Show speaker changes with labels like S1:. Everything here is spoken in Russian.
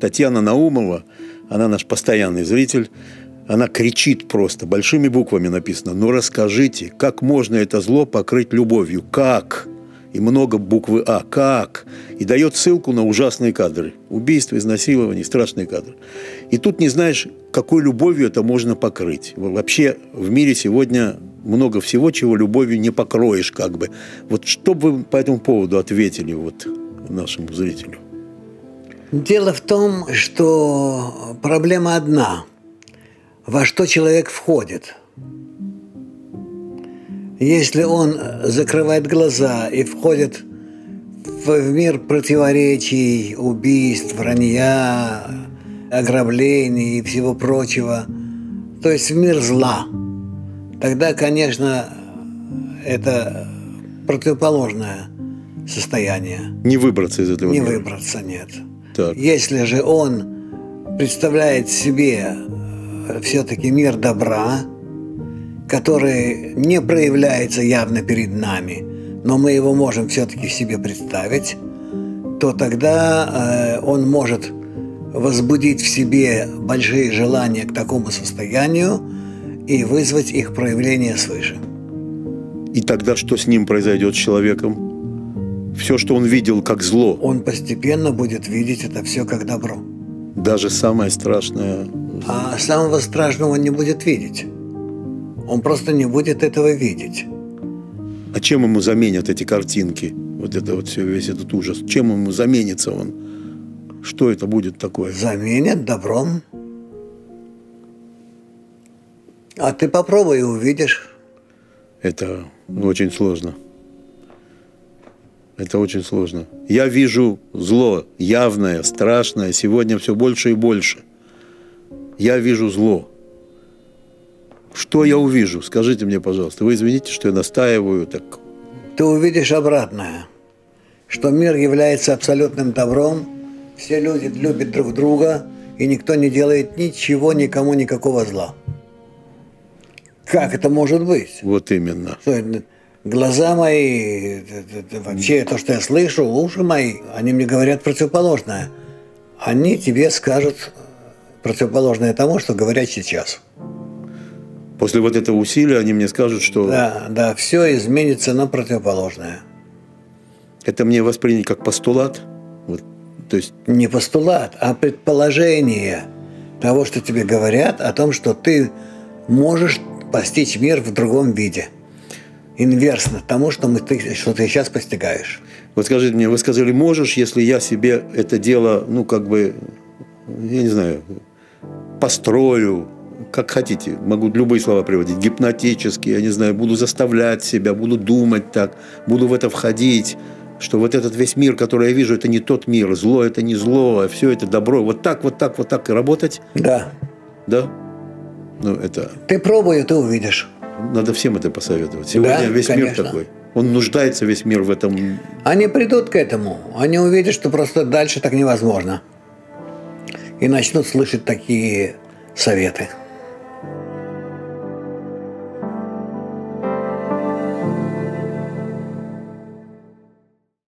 S1: Татьяна Наумова, она наш постоянный зритель, она кричит просто, большими буквами написано, ну расскажите, как можно это зло покрыть любовью? Как? И много буквы А. Как? И дает ссылку на ужасные кадры. Убийство, изнасилование, страшные кадры. И тут не знаешь, какой любовью это можно покрыть. Вообще в мире сегодня много всего, чего любовью не покроешь как бы. Вот что бы вы по этому поводу ответили вот нашему зрителю?
S2: Дело в том, что проблема одна. Во что человек входит? Если он закрывает глаза и входит в мир противоречий, убийств, вранья, ограблений и всего прочего, то есть в мир зла, тогда, конечно, это противоположное состояние.
S1: Не выбраться из этого
S2: Не
S1: мира.
S2: выбраться, нет.
S1: Так.
S2: Если же он представляет себе все-таки мир добра, который не проявляется явно перед нами, но мы его можем все-таки себе представить, то тогда э, он может возбудить в себе большие желания к такому состоянию и вызвать их проявление свыше.
S1: И тогда что с ним произойдет с человеком? Все, что он видел как зло,
S2: Он постепенно будет видеть это все как добро.
S1: даже самое страшное.
S2: А самого страшного он не будет видеть. Он просто не будет этого видеть.
S1: А чем ему заменят эти картинки? Вот это вот все, весь этот ужас. Чем ему заменится он? Что это будет такое?
S2: Заменят добром. А ты попробуй и увидишь.
S1: Это очень сложно. Это очень сложно. Я вижу зло явное, страшное, сегодня все больше и больше. Я вижу зло. Что я увижу? Скажите мне, пожалуйста. Вы извините, что я настаиваю так.
S2: Ты увидишь обратное. Что мир является абсолютным добром. Все люди любят друг друга. И никто не делает ничего, никому никакого зла. Как это может быть?
S1: Вот именно.
S2: Что это? Глаза мои, вообще то, что я слышу, уши мои, они мне говорят противоположное. Они тебе скажут противоположное тому, что говорят сейчас.
S1: После вот этого усилия они мне скажут, что
S2: Да, да, все изменится на противоположное.
S1: это мне воспринять как постулат. Вот, то есть
S2: Не постулат, а предположение того, что тебе говорят, о том, что ты можешь постичь мир в другом виде. Инверсно тому, что, мы, ты, что ты сейчас постигаешь.
S1: Вот скажите мне, вы сказали, можешь, если я себе это дело, ну, как бы, я не знаю, построю, как хотите, могу любые слова приводить, гипнотически, я не знаю, буду заставлять себя, буду думать так, буду в это входить, что вот этот весь мир, который я вижу, это не тот мир, зло это не зло, а все это добро, вот так, вот так, вот так и работать,
S2: Да.
S1: да? Ну, это,
S2: Ты пробуй, и ты увидишь.
S1: Надо всем это посоветовать. Сегодня
S2: Да,
S1: весь мир
S2: конечно.
S1: такой. Он нуждается весь мир в этом
S2: Они придут к этому. Они увидят, что просто дальше так невозможно. И начнут слышать такие советы.